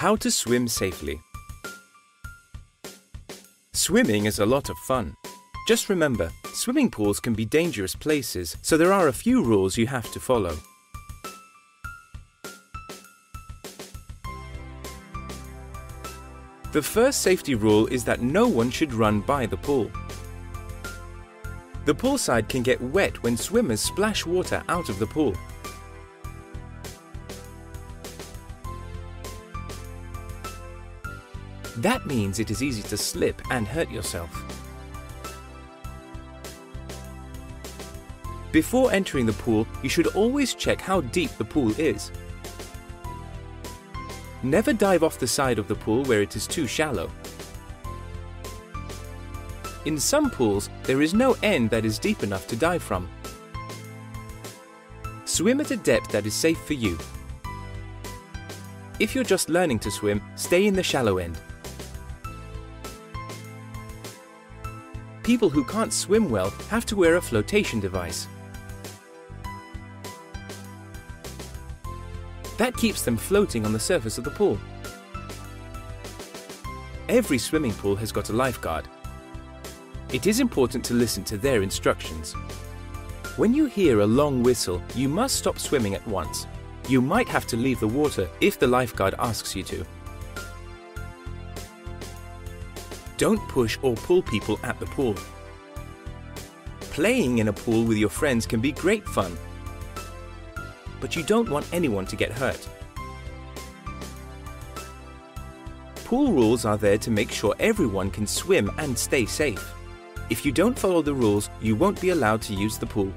How to swim safely. Swimming is a lot of fun. Just remember, swimming pools can be dangerous places, so there are a few rules you have to follow. The first safety rule is that no one should run by the pool. The poolside can get wet when swimmers splash water out of the pool. That means it is easy to slip and hurt yourself. Before entering the pool, you should always check how deep the pool is. Never dive off the side of the pool where it is too shallow. In some pools, there is no end that is deep enough to dive from. Swim at a depth that is safe for you. If you're just learning to swim, stay in the shallow end. People who can't swim well have to wear a flotation device. That keeps them floating on the surface of the pool. Every swimming pool has got a lifeguard. It is important to listen to their instructions. When you hear a long whistle, you must stop swimming at once. You might have to leave the water if the lifeguard asks you to. Don't push or pull people at the pool. Playing in a pool with your friends can be great fun, but you don't want anyone to get hurt. Pool rules are there to make sure everyone can swim and stay safe. If you don't follow the rules, you won't be allowed to use the pool.